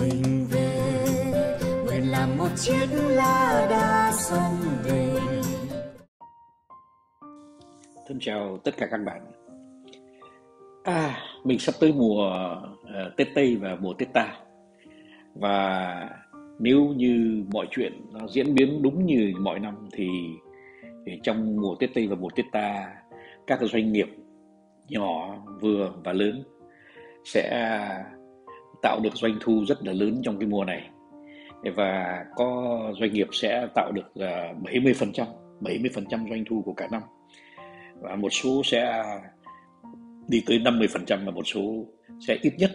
mình về. Nguyện làm một chiếc lá đa sông về. Thân chào tất cả các bạn. À mình sắp tới mùa uh, tết tây và mùa tết ta. Và nếu như mọi chuyện nó diễn biến đúng như mọi năm thì, thì trong mùa tết tây và mùa tết ta các doanh nghiệp nhỏ vừa và lớn sẽ tạo được doanh thu rất là lớn trong cái mùa này. Và có doanh nghiệp sẽ tạo được à, 70% 70% doanh thu của cả năm. Và một số sẽ đi tới 50% và một số sẽ ít nhất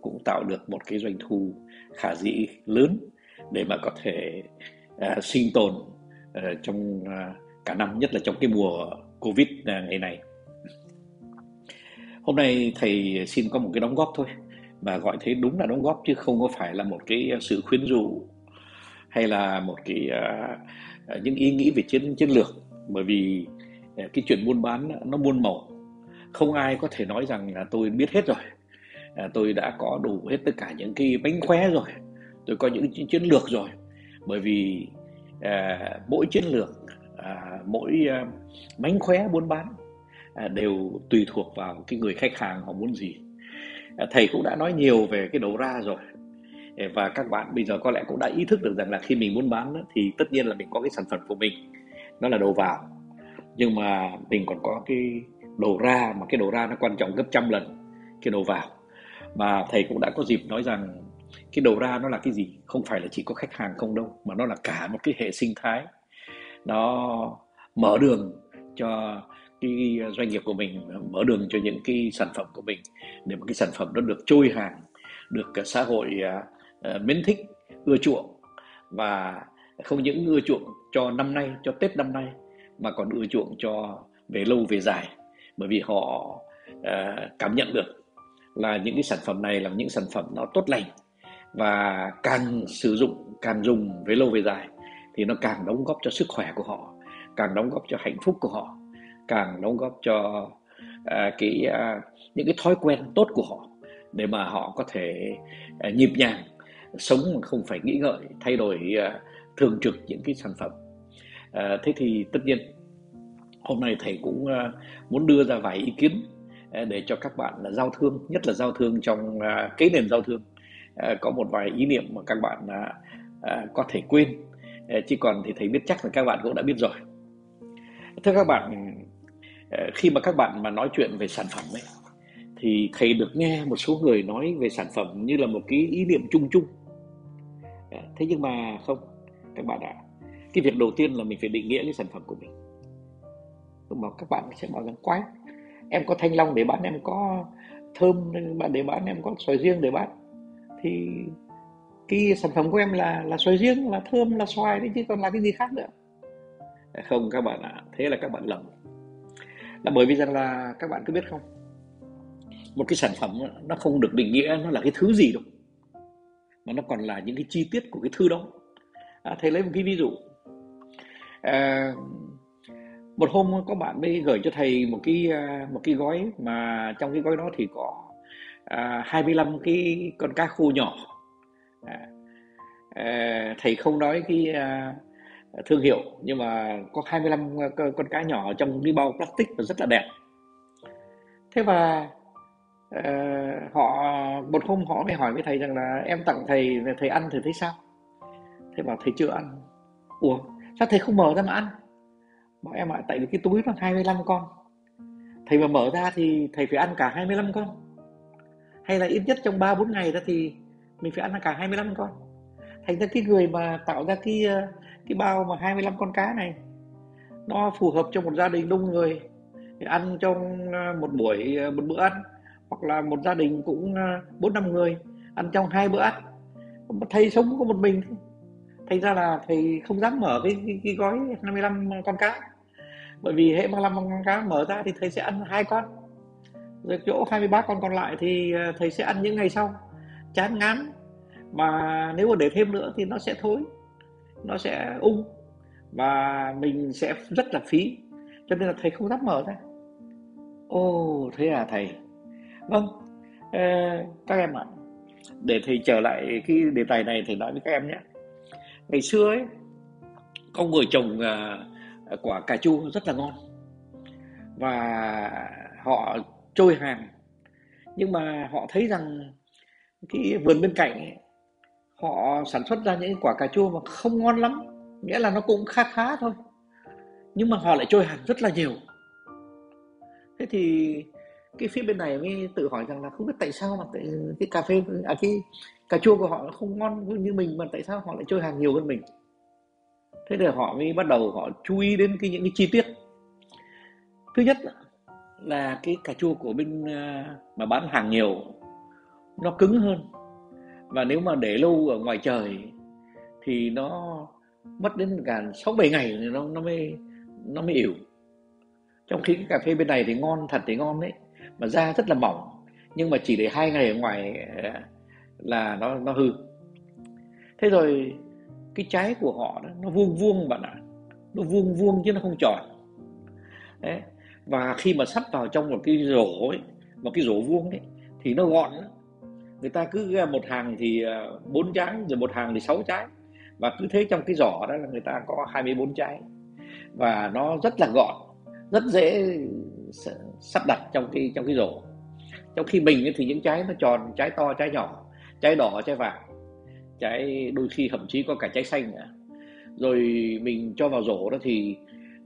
cũng tạo được một cái doanh thu khả dĩ lớn để mà có thể uh, sinh tồn uh, trong uh, cả năm nhất là trong cái mùa Covid uh, ngày này. Hôm nay thầy xin có một cái đóng góp thôi và gọi thế đúng là đóng góp chứ không có phải là một cái sự khuyến dụ hay là một cái uh, những ý nghĩ về chiến chiến lược. Bởi vì uh, cái chuyện buôn bán nó buôn màu. Không ai có thể nói rằng là tôi biết hết rồi. À, tôi đã có đủ hết tất cả những cái bánh khóe rồi. Tôi có những chiến lược rồi. Bởi vì à, mỗi chiến lược à, mỗi à, bánh khóe buôn bán à, đều tùy thuộc vào cái người khách hàng họ muốn gì. Ờ, thầy cũng đã nói nhiều về cái đầu ra rồi. Ờ, và các bạn bây giờ có lẽ cũng đã ý thức được rằng là khi mình muốn bán thì tất nhiên là mình có cái sản phẩm của mình, nó là đầu vào. Nhưng mà mình còn có cái đầu ra, mà cái đầu ra nó quan trọng gấp trăm lần cái đầu vào. Mà thầy cũng đã có dịp nói rằng cái đầu ra nó là cái gì? Không phải là chỉ có khách hàng không đâu, mà nó là cả một cái hệ sinh thái. Nó mở đường cho cái doanh nghiệp của mình, mở đường cho những cái sản phẩm của mình, để một cái sản phẩm nó được trôi hàng, được xã hội à, à, mến thích, ưa chuộng. Và không những ưa chuộng cho năm nay, cho tết năm nay, mà còn ưa chuộng cho về lâu về dài. Bởi vì họ à, cảm nhận được là những cái sản phẩm này là những sản phẩm nó tốt lành và càng sử dụng, càng dùng về lâu về dài thì nó càng đóng góp cho sức khỏe của họ, càng đóng góp cho hạnh phúc của họ càng đóng góp cho à, cái à, những cái thói quen tốt của họ để mà họ có thể à, nhịp nhàng sống mà không phải nghĩ ngợi thay đổi à, thường trực những cái sản phẩm. À, thế thì tất nhiên hôm nay thầy cũng à, muốn đưa ra vài ý kiến à, để cho các bạn là giao thương nhất là giao thương trong à, cái nền giao thương. À, có một vài ý niệm mà các bạn à, à, có thể quên. À, chứ còn thì thầy biết chắc là các bạn cũng đã biết rồi. Thưa các bạn Ờ, khi mà các bạn mà nói chuyện về sản phẩm ấy thì thầy được nghe một số người nói về sản phẩm như là một cái ý niệm chung chung. Ờ, thế nhưng mà không các bạn ạ cái việc đầu tiên là mình phải định nghĩa cái sản phẩm của mình. Mà các bạn sẽ bảo rằng quái em có thanh long để bán em có thơm để bán em có xoài riêng để bán. Thì cái sản phẩm của em là là xoài riêng là thơm là xoài đấy chứ còn là cái gì khác nữa. Ờ, không các bạn ạ à, thế là các bạn lầm là bởi vì rằng là các bạn cứ biết không? Một cái sản phẩm nó không được định nghĩa nó là cái thứ gì đâu. Mà nó còn là những cái chi tiết của cái thứ đó. À, thầy lấy một cái ví dụ. À, một hôm có bạn mới gửi cho thầy một cái à, một cái gói mà trong cái gói đó thì có à, 25 cái con cá khô nhỏ. À, à, thầy không nói cái à, thương hiệu nhưng mà có 25 ờ, con, con cá nhỏ trong cái bao plastic và rất là đẹp. Thế và uh, họ một hôm họ mới hỏi với thầy rằng là em tặng thầy thầy ăn thì thấy sao? Thầy bảo thầy chưa ăn. Ủa sao thầy không mở ra mà ăn? Bảo em ạ tại vì cái túi nó 25 con. Thầy mà mở ra thì thầy phải ăn cả 25 con. Hay là ít nhất trong 3 4 ngày đó thì mình phải ăn cả 25 con. Thành ra cái người mà tạo ra cái ờ, cái bao mà 25 con cá này nó phù hợp cho một gia đình đông người để ăn trong à, một buổi à, một bữa ăn hoặc là một gia đình cũng à, bốn năm người ăn trong hai bữa ăn. Thầy sống có một mình thành ra là thầy không dám mở cái, cái, cái gói 55 con cá. Bởi vì hệ 25 con cá mở ra thì thầy sẽ ăn hai con. Rồi chỗ 23 con còn lại thì thầy sẽ ăn những ngày sau. Chán ngán. Mà nếu mà để thêm nữa thì nó sẽ thối nó sẽ ung và mình sẽ rất là phí. Cho nên là thầy không dám mở ra. Ồ thế à thầy? Vâng ờ, các em ạ để thầy trở lại cái đề tài này thầy nói với các em nhé. Ngày xưa ấy có người trồng à, quả cà chua rất là ngon và họ trôi hàng. Nhưng mà họ thấy rằng cái vườn bên cạnh ấy, họ sản xuất ra những quả cà chua mà không ngon lắm nghĩa là nó cũng khá khá thôi. Nhưng mà họ lại trôi hàng rất là nhiều. Thế thì cái phía bên này mới tự hỏi rằng là không biết tại sao mà tại, cái cà phê à cái cà chua của họ nó không ngon như mình mà tại sao họ lại trôi hàng nhiều hơn mình? Thế thì họ mới bắt đầu họ chú ý đến cái những cái chi tiết. Thứ nhất là cái cà chua của bên à, mà bán hàng nhiều nó cứng hơn và nếu mà để lâu ở ngoài trời thì nó mất đến cả sáu bảy ngày thì nó nó mới nó mới ỉu. Trong khi cái cà phê bên này thì ngon thật thì ngon đấy mà da rất là mỏng nhưng mà chỉ để hai ngày ở ngoài à, là nó nó hư. Thế rồi cái trái của họ đó, nó vuông vuông bạn ạ. Nó vuông vuông chứ nó không tròn. Đấy và khi mà sắp vào trong một cái rổ ấy một cái rổ vuông ấy thì nó gọn lắm người ta cứ một hàng thì ờ, bốn trái, rồi một hàng thì sáu trái. Và cứ thế trong cái giỏ đó là người ta có 24 trái. Và nó rất là gọn, rất dễ sắp đặt trong cái trong cái rổ. Trong khi mình thì những trái nó tròn, trái to, trái nhỏ, trái đỏ, trái vàng. Trái, đôi khi thậm chí có cả trái xanh nữa. Rồi mình cho vào rổ đó thì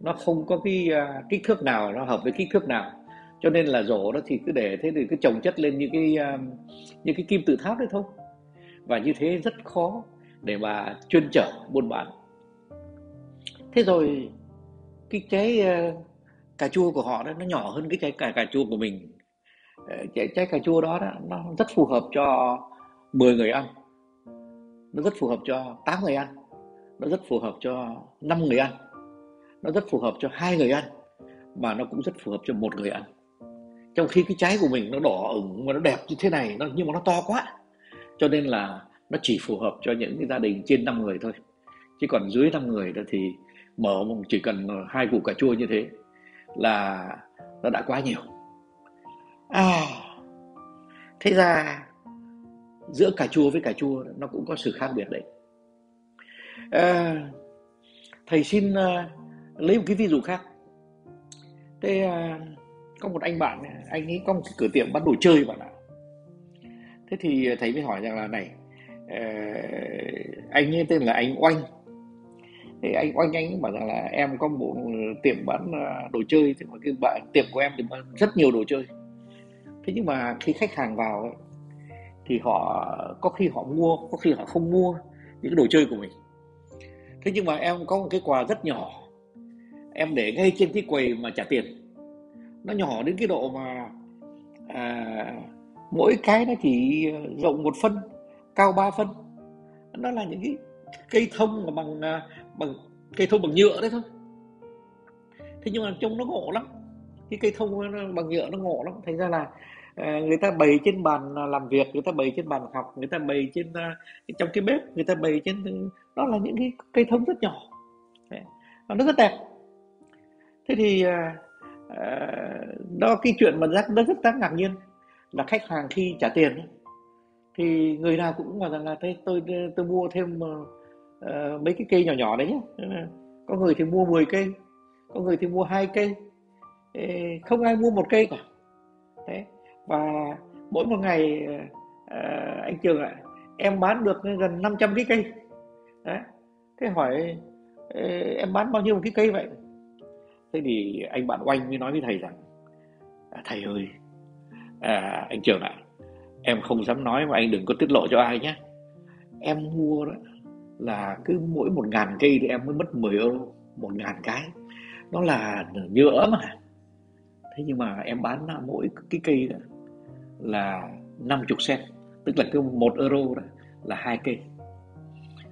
nó không có cái ờ, kích thước nào, nó hợp với kích thước nào cho nên là rổ đó thì cứ để thế thì cứ trồng chất lên như cái à, những như cái kim tự tháp đấy thôi. Và như thế rất khó để mà chuyên trở buôn bán. Thế rồi cái trái à, cà chua của họ đó nó nhỏ hơn cái trái cà cà chua của mình. Ờ, trái, trái cà chua đó, đó nó rất phù hợp cho 10 người ăn. Nó rất phù hợp cho 8 người ăn. Nó rất phù hợp cho 5 người ăn. Nó rất phù hợp cho hai người ăn. Mà nó cũng rất phù hợp cho một người ăn trong khi cái trái của mình nó đỏ ửng mà nó đẹp như thế này nó nhưng mà nó to quá. Cho nên là nó chỉ phù hợp cho những cái gia đình trên 5 người thôi. Chứ còn dưới 5 người đó thì mở chỉ cần hai củ cà chua như thế là nó đã quá nhiều. À thế ra giữa cà chua với cà chua nó cũng có sự khác biệt đấy. À, thầy xin uh, lấy một cái ví dụ khác. Thế uh, có một anh bạn anh ấy có một cái cửa tiệm bán đồ chơi bạn ạ. Thế thì thầy mới hỏi rằng là này ờ, anh ấy tên là anh oanh. Thì anh oanh anh ấy bảo rằng là em có một tiệm bán ờ, đồ chơi thì cái bạn tiệm của em thì bán rất nhiều đồ chơi. Thế nhưng mà khi khách hàng vào ấy, thì họ có khi họ mua có khi họ không mua những cái đồ chơi của mình. Thế nhưng mà em có một cái quà rất nhỏ. Em để ngay trên cái quầy mà trả tiền nó nhỏ đến cái độ mà à, mỗi cái nó chỉ rộng một phân cao ba phân. Nó là những cái cây thông mà bằng à, bằng cây thông bằng nhựa đấy thôi. Thế nhưng mà trông nó ngộ lắm. Cái cây thông bằng nhựa nó ngộ lắm. Thành ra là à, người ta bày trên bàn làm việc người ta bày trên bàn học người ta bày trên à, trong cái bếp người ta bày trên đó là những cái cây thông rất nhỏ. Nó rất đẹp. Thế thì Ờ, đó cái chuyện mà rất rất rất ngạc nhiên là khách hàng khi trả tiền thì người nào cũng bảo rằng là thế tôi tôi mua thêm uh, mấy cái cây nhỏ nhỏ đấy nhé có người thì mua 10 cây có người thì mua hai cây. Không ai mua một cây cả. Thế và mỗi một ngày uh, anh trường ạ em bán được gần 500 cái cây. Đấy thế hỏi em bán bao nhiêu một cái cây vậy? Thế thì anh bạn oanh mới nói với thầy rằng à, thầy ơi à, anh trường ạ à, em không dám nói mà anh đừng có tiết lộ cho ai nhé. Em mua đó là cứ mỗi một ngàn cây thì em mới mất 10 euro một ngàn cái. Nó là nhựa mà. Thế nhưng mà em bán mỗi cái cây đó là 50 cent tức là cứ một euro đó là hai cây.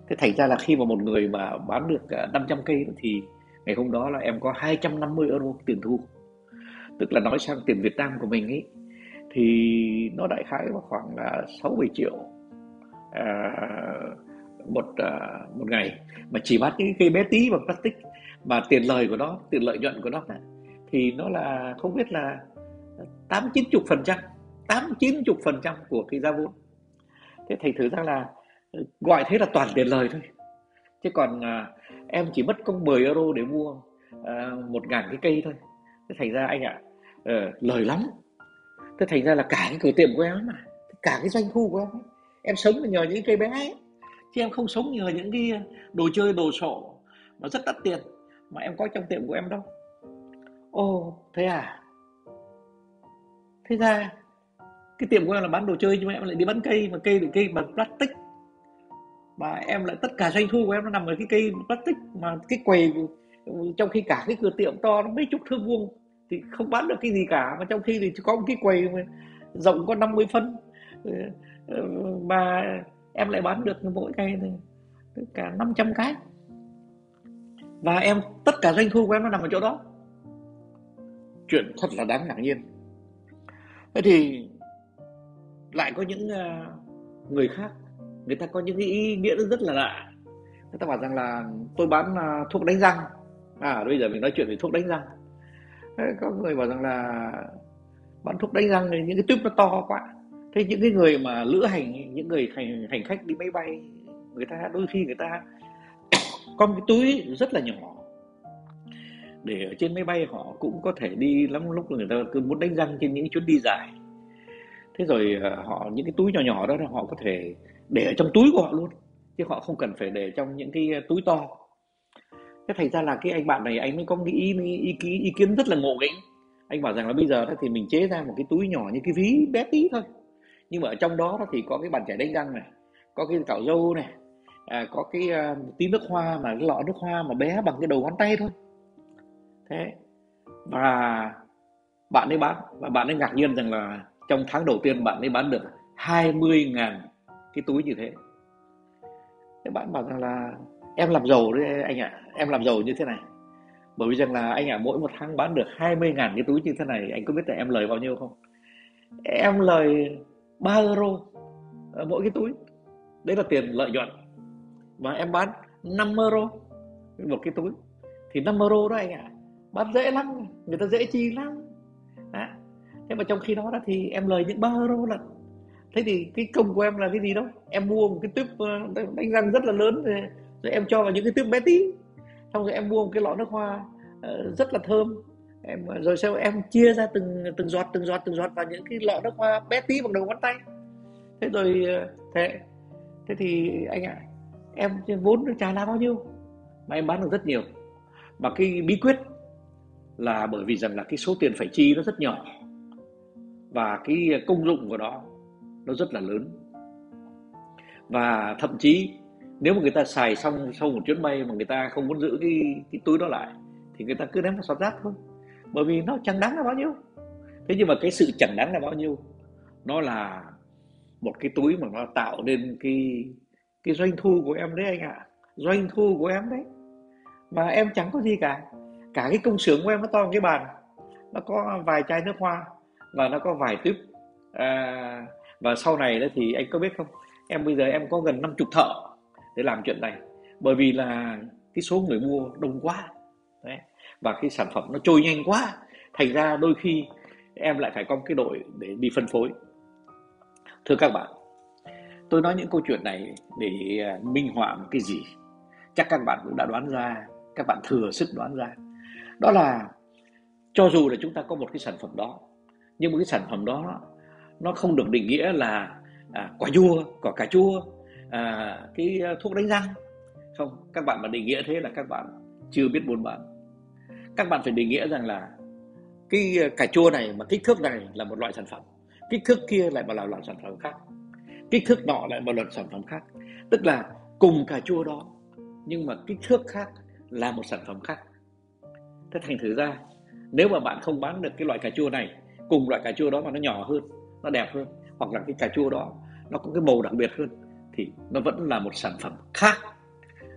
Thế thành ra là khi mà một người mà bán được à, 500 cây thì ngày hôm đó là em có 250 euro tiền thu. Tức là nói sang tiền Việt Nam của mình ấy thì nó đại khái vào khoảng là 6 7 triệu à, một à, một ngày. Mà chỉ bán những cây bé tí bằng plastic mà tiền lời của nó tiền lợi nhuận của nó thì nó là không biết là tám chín chục phần trăm tám chín chục phần trăm của cái giá vốn. Thế thành thử ra là gọi thế là toàn tiền lời thôi. Chứ còn à, em chỉ mất có 10 euro để mua à, một ngàn cái cây thôi. Thế thành ra anh ạ à, lời lắm. Thế thành ra là cả cái cửa tiệm của em mà cả cái doanh thu của em ấy, em sống nhờ những cây bé ấy chứ em không sống nhờ những cái đồ chơi đồ sộ. Mà rất đắt tiền mà em có trong tiệm của em đâu. Ồ thế à? Thế ra cái tiệm của em là bán đồ chơi nhưng mà em lại đi bán cây mà cây thì cây bằng plastic mà em lại tất cả doanh thu của em nó nằm ở cái cây plastic mà cái quầy, trong khi cả cái cửa tiệm to nó mấy chục thước vuông thì không bán được cái gì cả. Mà trong khi thì có một cái quầy mà rộng có 50 phân. Ừ, ừ, mà em lại bán được mỗi cây tất cả 500 cái. Và em, tất cả doanh thu của em nó nằm ở chỗ đó. Chuyện thật là đáng ngạc nhiên. Thế thì lại có những ờ, người khác người ta có những cái ý nghĩa rất là lạ. Người ta bảo rằng là, tôi bán à, thuốc đánh răng. À bây giờ mình nói chuyện về thuốc đánh răng. Có người bảo rằng là, bán thuốc đánh răng thì những cái tuyếp nó to quá. Thế những cái người mà lữ hành, những người hành hành khách đi máy bay, người ta đôi khi người ta có một cái túi rất là nhỏ. Để ở trên máy bay họ cũng có thể đi lắm, lúc người ta cứ muốn đánh răng trên những chuyến đi dài. Thế rồi à, họ, những cái túi nhỏ nhỏ đó, họ có thể để ở trong túi của họ luôn chứ họ không cần phải để trong những cái ờ, túi to. Thế thành ra là cái anh bạn này anh mới có nghĩ ý, ý, ý, ý kiến rất là ngộ nghĩnh. Anh bảo rằng là bây giờ đó thì mình chế ra một cái túi nhỏ như cái ví bé tí thôi. Nhưng mà ở trong đó thì có cái bàn chải đánh răng này có cái cạo râu này à, có cái uh, tí nước hoa mà cái lọ nước hoa mà bé bằng cái đầu ngón tay thôi. Thế và bạn ấy bán và bạn ấy ngạc nhiên rằng là trong tháng đầu tiên bạn ấy bán được 20 ngàn cái túi như thế. Thế bạn bảo rằng là em làm giàu đấy anh ạ à. em làm giàu như thế này. Bởi vì rằng là anh ạ à, mỗi một tháng bán được 20 ngàn cái túi như thế này anh có biết là em lời bao nhiêu không? Em lời 3 euro ờ, mỗi cái túi. Đấy là tiền lợi nhuận. Và em bán 5 euro một cái túi. Thì 5 euro đó anh ạ à, bán dễ lắm người ta dễ chi lắm. Đó. thế mà trong khi đó, đó thì em lời những 3 euro là thế thì cái công của em là cái gì đâu em mua một cái tuyếp ờ, đánh răng rất là lớn rồi, rồi em cho vào những cái tuyếp bé tí. Xong rồi em mua một cái lọ nước hoa ờ, rất là thơm. Em ờ, rồi sau em chia ra từng từng giọt từng giọt từng giọt vào những cái lọ nước hoa bé tí bằng đầu ngón tay. Thế rồi thế thế thì anh ạ à, em vốn trả là bao nhiêu? Mà em bán được rất nhiều. Mà cái bí quyết là bởi vì rằng là cái số tiền phải chi nó rất nhỏ. Và cái công dụng của nó nó rất là lớn. Và thậm chí nếu mà người ta xài xong sau một chuyến bay mà người ta không muốn giữ cái cái túi đó lại thì người ta cứ ném vào sọt rác thôi. Bởi vì nó chẳng đáng là bao nhiêu. Thế nhưng mà cái sự chẳng đáng là bao nhiêu? Nó là một cái túi mà nó tạo nên cái cái doanh thu của em đấy anh ạ. À. doanh thu của em đấy. Mà em chẳng có gì cả. Cả cái công xưởng của em nó to cái bàn. Nó có vài chai nước hoa và nó có vài tuyếp à, và sau này đó thì anh có biết không? Em bây giờ em có gần 50 thợ để làm chuyện này. Bởi vì là cái số người mua đông quá. Đấy. Và cái sản phẩm nó trôi nhanh quá. Thành ra đôi khi em lại phải có một cái đội để đi phân phối. Thưa các bạn, tôi nói những câu chuyện này để à, minh họa một cái gì? Chắc các bạn cũng đã đoán ra, các bạn thừa sức đoán ra. Đó là cho dù là chúng ta có một cái sản phẩm đó, nhưng mà cái sản phẩm đó nó không được định nghĩa là à, quả chua quả cà chua à, cái à, thuốc đánh răng. Không các bạn mà định nghĩa thế là các bạn chưa biết buôn bán. Các bạn phải định nghĩa rằng là cái à, cà chua này mà kích thước này là một loại sản phẩm kích thước kia lại là loại sản phẩm khác kích thước nọ lại là loại sản phẩm khác. Tức là cùng cà chua đó nhưng mà kích thước khác là một sản phẩm khác. Thế thành thử ra nếu mà bạn không bán được cái loại cà chua này cùng loại cà chua đó mà nó nhỏ hơn nó đẹp hơn, hoặc là cái cà chua đó nó có cái màu đặc biệt hơn, thì nó vẫn là một sản phẩm khác.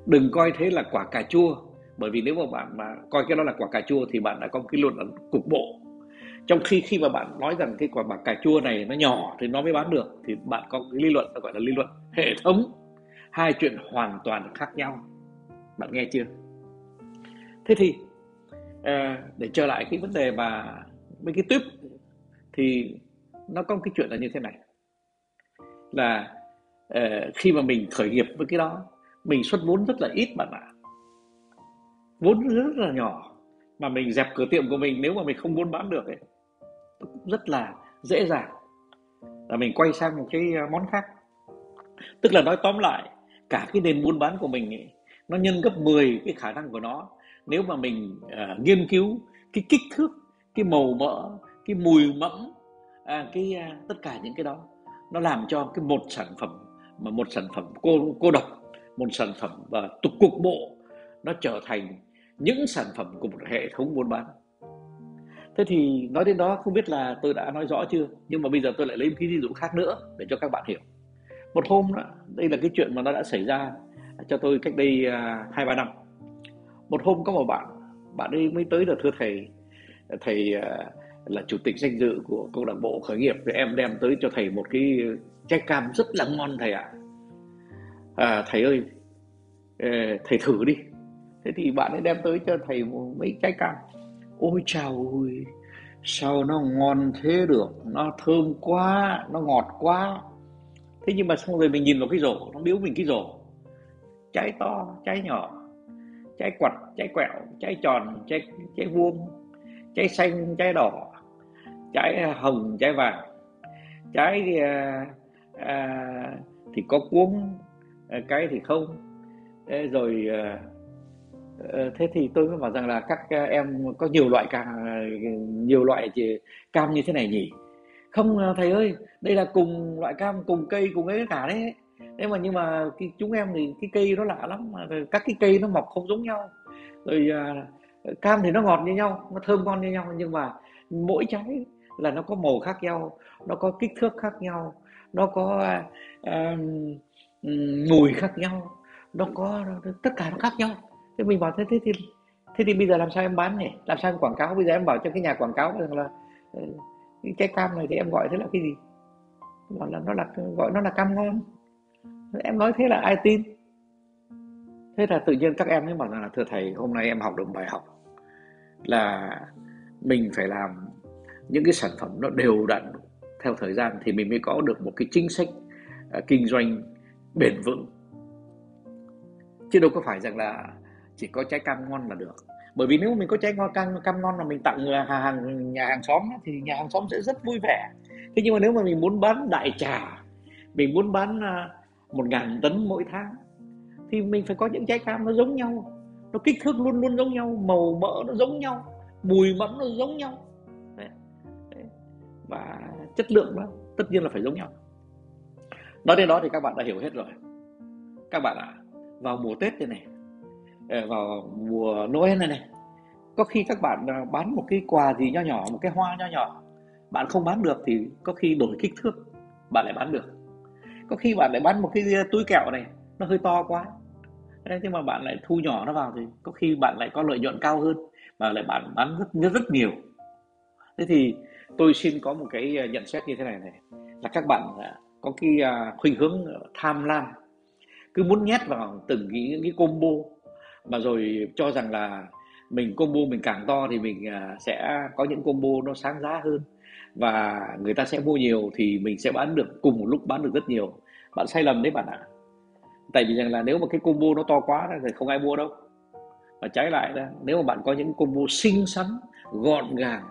Đừng coi thế là quả cà chua, bởi vì nếu mà bạn mà coi cái đó là quả cà chua thì bạn đã có một cái luận cục bộ. Trong khi khi mà bạn nói rằng cái quả bạc cà chua này nó nhỏ thì nó mới bán được, thì bạn có cái lý luận gọi là lý luận hệ thống. Hai chuyện hoàn toàn khác nhau. Bạn nghe chưa? Thế thì ờ, để trở lại cái vấn đề mà mấy cái tuyếp, thì nó có một cái chuyện là như thế này. Là uh, khi mà mình khởi nghiệp với cái đó mình xuất vốn rất là ít bạn ạ. Vốn rất là nhỏ mà mình dẹp cửa tiệm của mình nếu mà mình không buôn bán được ấy cũng rất là dễ dàng. Là mình quay sang một cái ờ, món khác. Tức là nói tóm lại cả cái nền buôn bán của mình ấy, nó nhân gấp 10 cái khả năng của nó. Nếu mà mình uh, nghiên cứu cái kích thước cái màu mỡ cái mùi mẫm à, cái à, tất cả những cái đó nó làm cho cái một sản phẩm mà một sản phẩm cô cô độc một sản phẩm và tục cục bộ nó trở thành những sản phẩm của một hệ thống buôn bán. Thế thì nói đến đó không biết là tôi đã nói rõ chưa? Nhưng mà bây giờ tôi lại lấy một cái ví dụ khác nữa để cho các bạn hiểu. Một hôm đó, đây là cái chuyện mà nó đã xảy ra cho tôi cách đây à, hai ba năm. Một hôm có một bạn bạn ấy mới tới là thưa thầy thầy à, là chủ tịch danh dự của câu lạc bộ khởi nghiệp. Thì em đem tới cho thầy một cái trái cam rất là ngon thầy ạ. À. à, thầy ơi ờ, thầy thử đi. Thế thì bạn ấy đem tới cho thầy mấy trái cam. Ôi chào ơi sao nó ngon thế được? Nó thơm quá nó ngọt quá. Thế nhưng mà xong rồi mình nhìn vào cái rổ nó biếu mình cái rổ. Trái to trái nhỏ trái quặt trái quẹo trái tròn trái trái vuông trái xanh trái đỏ trái hồng trái vàng. Trái à, à, thì có cuống à, cái thì không. Rồi à, à, thế thì tôi mới bảo rằng là các à, em có nhiều loại cam nhiều loại cam như thế này nhỉ? Không thầy ơi đây là cùng loại cam cùng cây cùng ấy cả đấy. Thế mà nhưng mà cái, chúng em thì cái cây nó lạ lắm mà các cái cây nó mọc không giống nhau. Rồi à, cam thì nó ngọt như nhau nó thơm ngon như nhau nhưng mà mỗi trái là nó có màu khác nhau nó có kích thước khác nhau nó có uh, mùi khác nhau nó có tất cả nó khác nhau. Thế mình bảo thế thế thì thế thì bây giờ làm sao em bán nhỉ? Làm sao em quảng cáo? Bây giờ em bảo cho cái nhà quảng cáo rằng là ờ, cái trái cam này thì em gọi thế là cái gì? Bảo là nó là gọi nó là cam ngon. Em nói thế là ai tin? Thế là tự nhiên các em mới bảo là thưa thầy hôm nay em học được bài học là mình phải làm những cái sản phẩm nó đều đặn theo thời gian thì mình mới có được một cái chính sách uh, kinh doanh bền vững. Chứ đâu có phải rằng là chỉ có trái cam ngon là được. Bởi vì nếu mình có trái ngon cam cam ngon mà mình tặng người hàng nhà hàng xóm thì nhà hàng xóm sẽ rất vui vẻ. Thế nhưng mà nếu mà mình muốn bán đại trà mình muốn bán à, một ngàn tấn mỗi tháng thì mình phải có những trái cam nó giống nhau. Nó kích thước luôn luôn giống nhau màu mỡ nó giống nhau mùi mẫm nó giống nhau và chất lượng đó tất nhiên là phải giống nhau. Nói đến đó thì các bạn đã hiểu hết rồi. Các bạn ạ à, vào mùa tết này này vào mùa Noel này này có khi các bạn ờ, bán một cái quà gì nho nhỏ một cái hoa nho nhỏ bạn không bán được thì có khi đổi kích thước bạn lại bán được. Có khi bạn lại bán một cái ờ, túi kẹo này nó hơi to quá. Thế nhưng mà bạn lại thu nhỏ nó vào thì có khi bạn lại có lợi nhuận cao hơn mà lại bạn bán rất rất nhiều. Thế thì tôi xin có một cái ờ, nhận xét như thế này này là các bạn ờ, có cái ờ, khuynh hướng tham lam. Cứ muốn nhét vào từng cái, những cái combo mà rồi cho rằng là mình combo mình càng to thì mình sẽ có những combo nó sáng giá hơn. Và người ta sẽ mua nhiều thì mình sẽ bán được cùng một lúc bán được rất nhiều. Bạn sai lầm đấy bạn ạ. À. tại vì rằng là nếu mà cái combo nó to quá thì không ai mua đâu. Và trái lại đó nếu mà bạn có những combo xinh xắn gọn gàng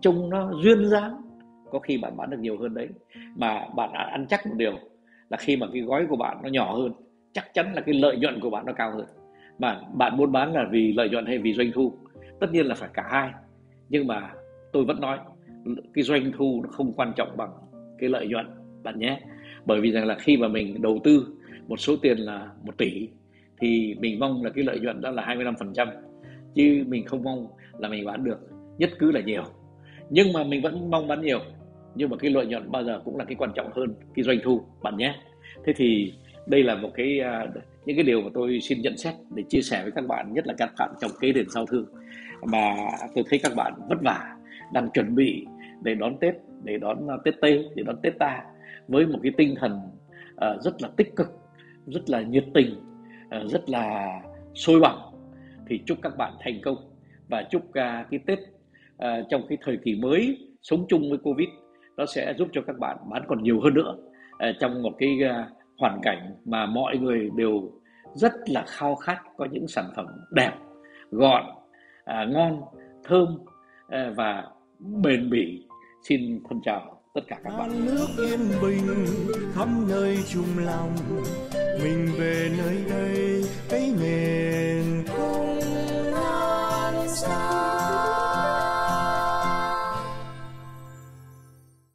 trông nó duyên dáng, có khi bạn bán được nhiều hơn đấy. Mà bạn đã ăn chắc một điều là khi mà cái gói của bạn nó nhỏ hơn, chắc chắn là cái lợi nhuận của bạn nó cao hơn. Mà bạn muốn bán là vì lợi nhuận hay vì doanh thu? Tất nhiên là phải cả hai. Nhưng mà tôi vẫn nói, cái doanh thu nó không quan trọng bằng cái lợi nhuận, bạn nhé. Bởi vì rằng là khi mà mình đầu tư một số tiền là một tỷ, thì mình mong là cái lợi nhuận đó là 25% chứ mình không mong là mình bán được, nhất cứ là nhiều nhưng mà mình vẫn mong bán nhiều. Nhưng mà cái lợi nhuận bao giờ cũng là cái quan trọng hơn cái doanh thu bạn nhé. Thế thì đây là một cái à, những cái điều mà tôi xin nhận xét để chia sẻ với các bạn nhất là các bạn trong kế đền sau thương. Mà tôi thấy các bạn vất vả đang chuẩn bị để đón Tết để đón à, Tết Tây để đón Tết ta với một cái tinh thần uh, rất là tích cực rất là nhiệt tình uh, rất là sôi bỏng thì chúc các bạn thành công và chúc uh, cái Tết Ờ, trong cái thời kỳ mới sống chung với Covid nó sẽ giúp cho các bạn bán còn nhiều hơn nữa ờ, trong một cái ờ, hoàn cảnh mà mọi người đều rất là khao khát có những sản phẩm đẹp, gọn, à, ngon, thơm à, và bền bỉ. Xin thân chào tất cả các bạn. nước yên bình khắp nơi chung lòng mình về nơi đây cái nghề